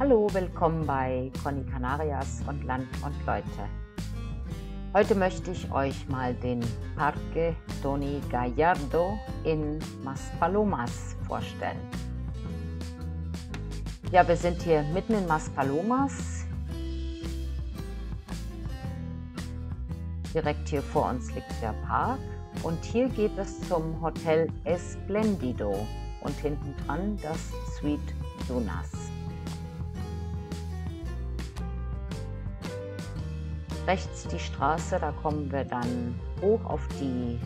Hallo, willkommen bei Conny Canarias und Land und Leute. Heute möchte ich euch mal den Parque Tony Gallardo in Maspalomas vorstellen. Ja, wir sind hier mitten in Maspalomas. Direkt hier vor uns liegt der Park und hier geht es zum Hotel Esplendido und hinten dran das Suite Dunas. Rechts die Straße, da kommen wir dann hoch auf die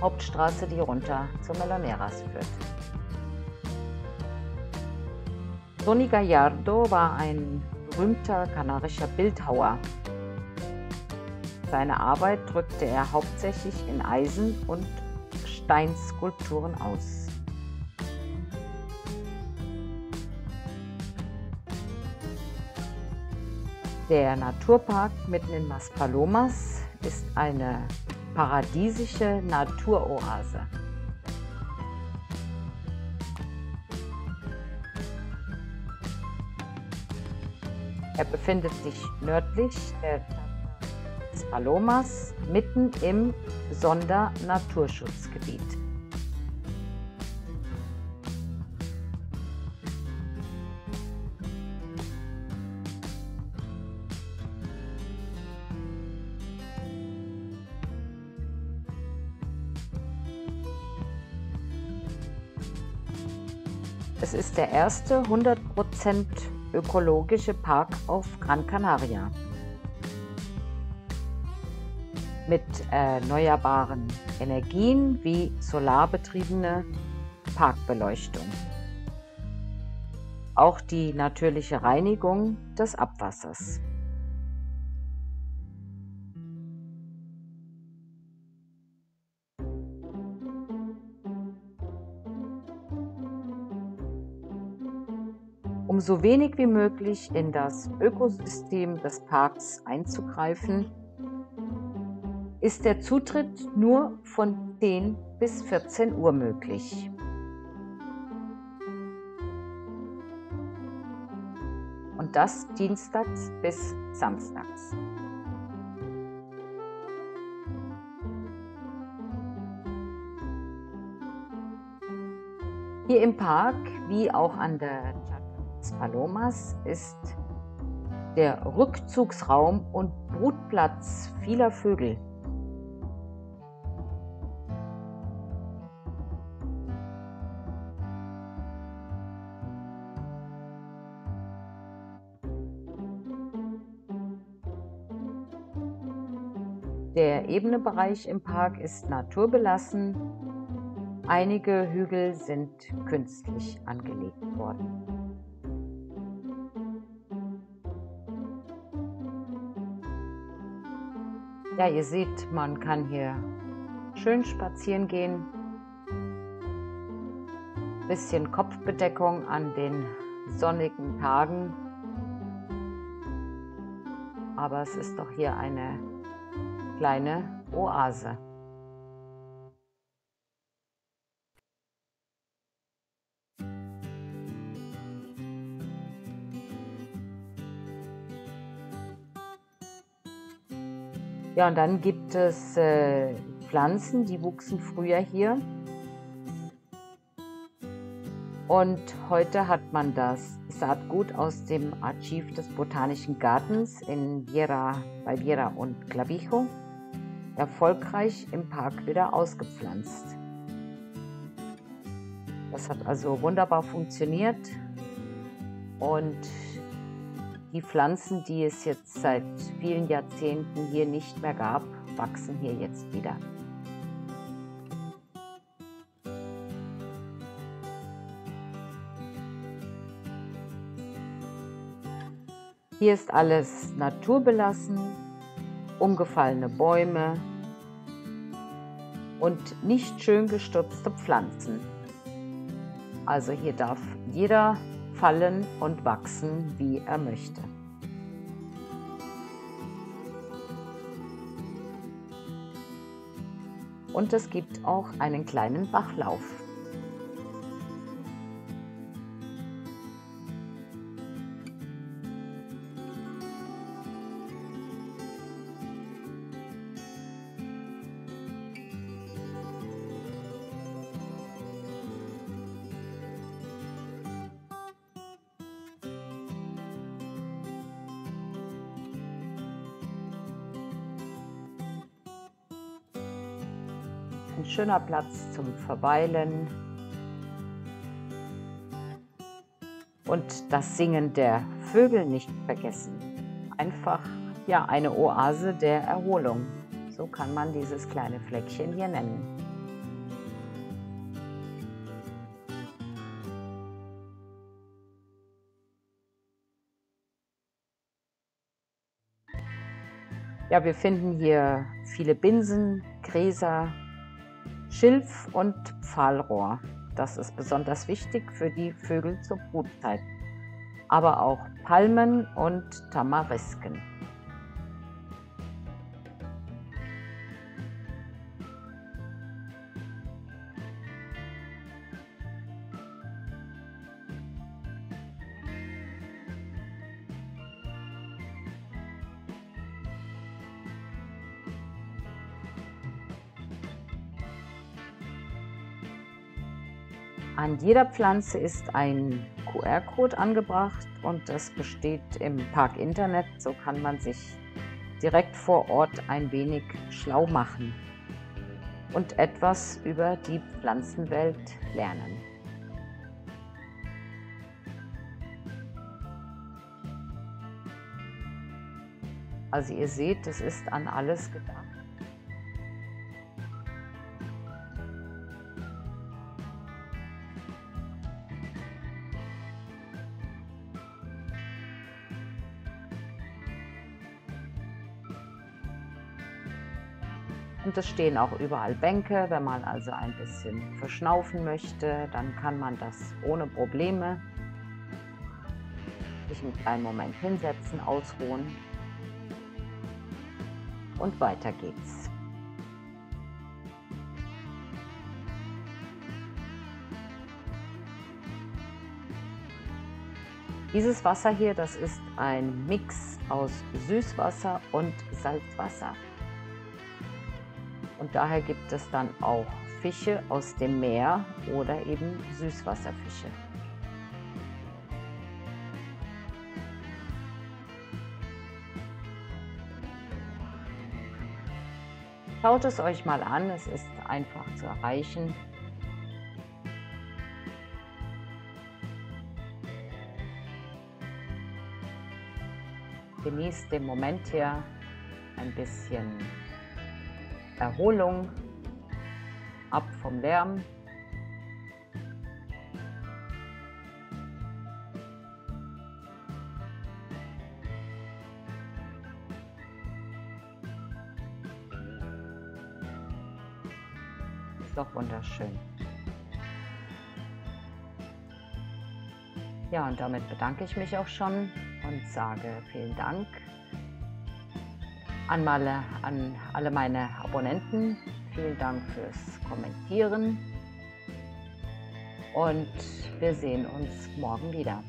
Hauptstraße, die runter zur Melaneras führt. Tony Gallardo war ein berühmter kanarischer Bildhauer. Seine Arbeit drückte er hauptsächlich in Eisen- und Steinskulpturen aus. Der Naturpark mitten in Maspalomas ist eine paradiesische Naturoase. Er befindet sich nördlich der Maspalomas mitten im Sondernaturschutzgebiet. Es ist der erste 100% ökologische Park auf Gran Canaria. Mit erneuerbaren Energien wie solarbetriebene Parkbeleuchtung. Auch die natürliche Reinigung des Abwassers. Um so wenig wie möglich in das Ökosystem des Parks einzugreifen, ist der Zutritt nur von 10 bis 14 Uhr möglich. Und das dienstags bis samstags. Hier im Park, wie auch an der Palomas ist der Rückzugsraum und Brutplatz vieler Vögel. Der ebene Bereich im Park ist naturbelassen. Einige Hügel sind künstlich angelegt worden. Ja, ihr seht, man kann hier schön spazieren gehen. Bisschen Kopfbedeckung an den sonnigen Tagen. Aber es ist doch hier eine kleine Oase. Ja, und dann gibt es äh, Pflanzen, die wuchsen früher hier. Und heute hat man das Saatgut aus dem Archiv des Botanischen Gartens in Viera, bei Viera und Clavijo erfolgreich im Park wieder ausgepflanzt. Das hat also wunderbar funktioniert und die Pflanzen, die es jetzt seit vielen Jahrzehnten hier nicht mehr gab, wachsen hier jetzt wieder. Hier ist alles naturbelassen, umgefallene Bäume und nicht schön gestutzte Pflanzen. Also hier darf jeder fallen und wachsen, wie er möchte. Und es gibt auch einen kleinen Bachlauf. Schöner Platz zum Verweilen. Und das Singen der Vögel nicht vergessen. Einfach ja eine Oase der Erholung. So kann man dieses kleine Fleckchen hier nennen. Ja, wir finden hier viele Binsen, Gräser, Schilf und Pfahlrohr. Das ist besonders wichtig für die Vögel zur Brutzeit. Aber auch Palmen und Tamarisken. An jeder Pflanze ist ein QR-Code angebracht und das besteht im Park Internet. So kann man sich direkt vor Ort ein wenig schlau machen und etwas über die Pflanzenwelt lernen. Also ihr seht, es ist an alles gedacht. Und es stehen auch überall Bänke. Wenn man also ein bisschen verschnaufen möchte, dann kann man das ohne Probleme sich einen Moment hinsetzen, ausruhen und weiter geht's. Dieses Wasser hier, das ist ein Mix aus Süßwasser und Salzwasser. Und daher gibt es dann auch Fische aus dem Meer oder eben Süßwasserfische. Schaut es euch mal an, es ist einfach zu erreichen. Genießt den Moment hier ein bisschen Erholung, ab vom Lärm. Ist doch wunderschön. Ja, und damit bedanke ich mich auch schon und sage vielen Dank an alle, an alle meine Abonnenten. Vielen Dank fürs Kommentieren und wir sehen uns morgen wieder.